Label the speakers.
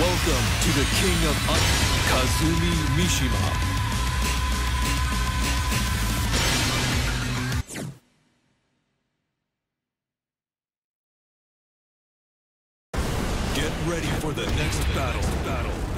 Speaker 1: Welcome to the King of Un Kazumi Mishima. Get ready for the next battle. battle.